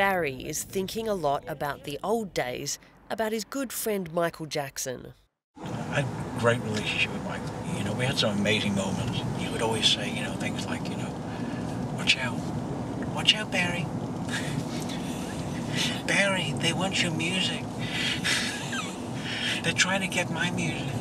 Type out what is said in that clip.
Barry is thinking a lot about the old days, about his good friend Michael Jackson. I had a great relationship with Michael. You know, we had some amazing moments. He would always say, you know, things like, you know, watch out. Watch out, Barry. Barry, they want your music. They're trying to get my music.